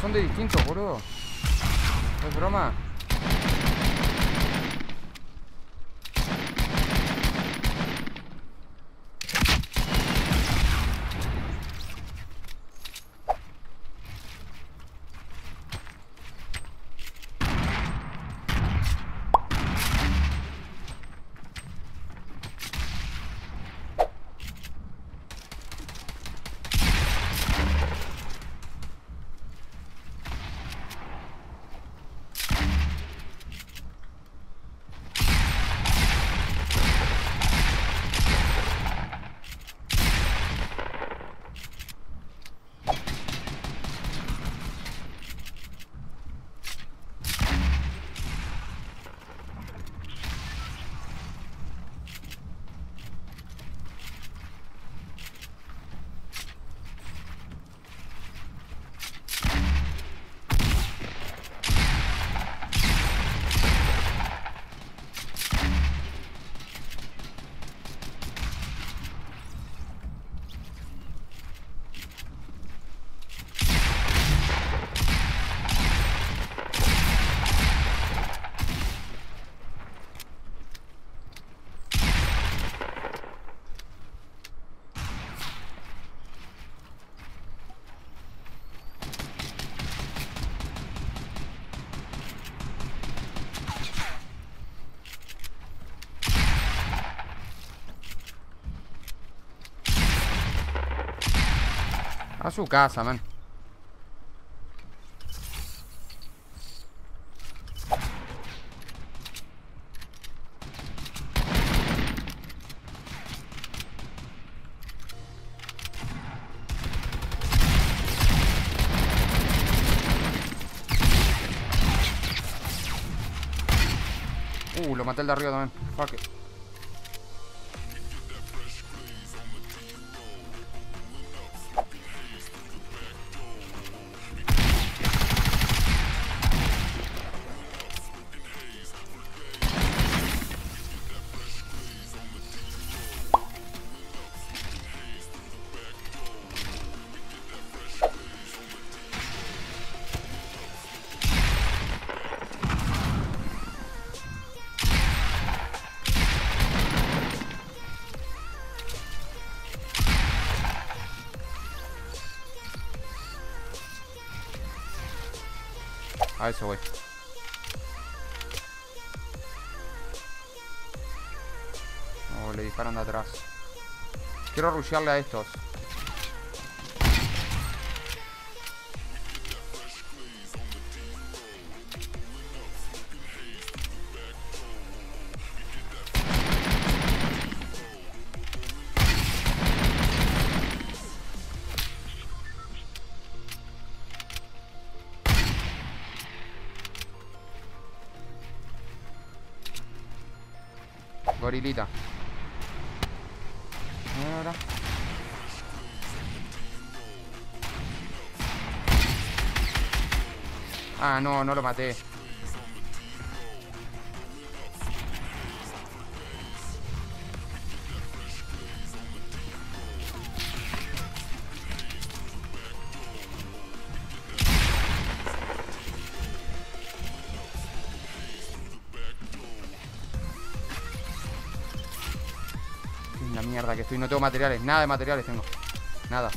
son de distintos, boludo. ¿Es broma? A su casa, man. Uh, lo maté el de arriba también. Fuck. A eso voy. No, le disparan de atrás. Quiero rushearle a estos. Gorilita. Ahora. Ah, no, no lo maté. Mierda que estoy, no tengo materiales, nada de materiales tengo. Nada.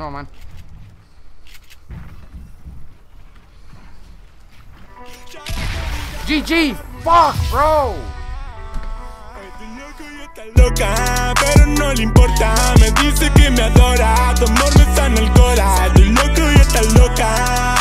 No, man. GG! Fuck, bro! Loca, pero no le importa, me dice que me adora, tu amor me sana el cora, estoy loco y loca.